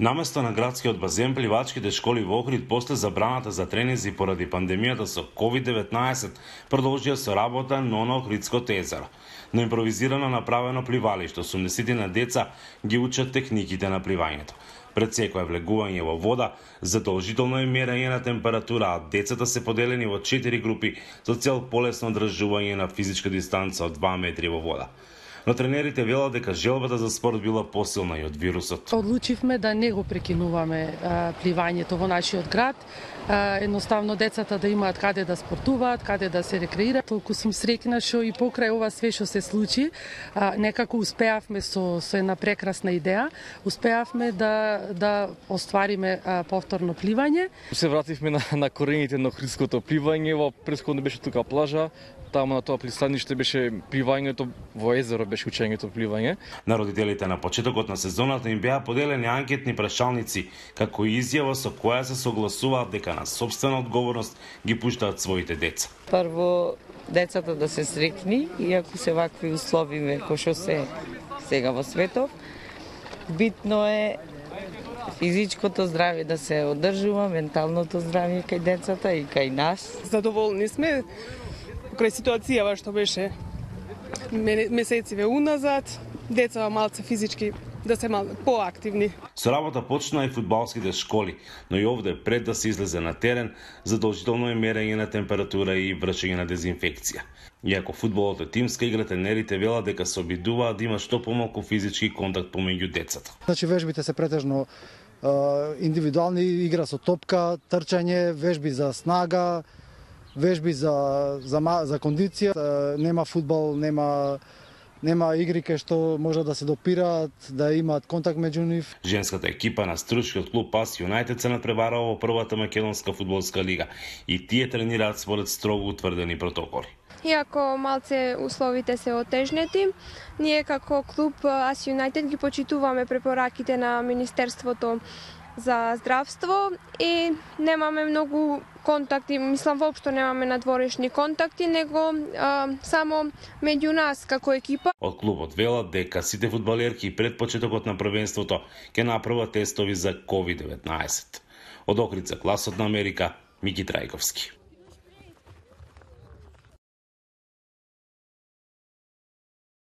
Наместо на градскиот базен, пливачките школи во Охрид после забраната за тренинзи поради пандемијата со COVID-19 продолжија со работа но на Охридското езеро. На импровизирано направено пливалиште, 80 на деца ги учат техниките на пливањето. Пред секое влегување во вода, задолжително е мерање на температура, а децата се поделени во 4 групи со цел полесно одржување на физичка дистанца од 2 метри во вода но тренерите велат дека желбата за спорт била посилна и од вирусот. Одлучивме да не го прекинуваме а, пливањето во нашиот град, а, едноставно децата да имаат каде да спортуваат, каде да се рекреираат. Толку сум среќна што и покрај ова све што се случи, а, некако успеавме со со една прекрасна идеја, успеавме да да оствариме а, повторно пливање. Се вративме на, на корените на хридското пливање, во претходно беше тука плажа, таму на тоа пристаниште беше пливањето во езеро беше учењето пливање. На родителите на почетокот на сезоната им беа поделени анкетни прашалници, како и изјава со која се согласуваат дека на собствена одговорност ги пуштаат своите деца. Прво децата да се срекни, иако се вакви услови кои што се сега во светов. Битно е физичкото здравје да се одржува, менталното здравје кај децата и кај нас. Задоволни сме покрај ситуацијава што беше месециве уназад, децава малце физички да се мал поактивни. Со работа почнаа и фудбалските школи, но и овде пред да се излезе на терен, задолжително е мерење на температура и вршење на дезинфекција. Иако фудбалот е тимска игра, тренерите велат дека се обидуваат да има што помалку физички контакт помеѓу децата. Значи вежбите се претежно индивидуални игра со топка, трчање, вежби за снага, вежби за, за, за кондиција, нема фудбал, нема нема игри кај што може да се допираат, да имаат контакт меѓу нив. Женската екипа на струшкиот клуб Пас Юнайтед се напреварава во првата македонска фудбалска лига и тие тренираат според строго утврдени протоколи. Иако малце условите се отежнети, ние како клуб Ас Юнайтед ги почитуваме препораките на Министерството за здравство и немаме многу контакти, мислам воопшто немаме надворешни контакти, него а, само меѓу нас како екипа. Од клубот велат дека сите фудбалерки пред почетокот на првенството ќе направат тестови за COVID-19. Од за класот на Америка, Мики Трајковски.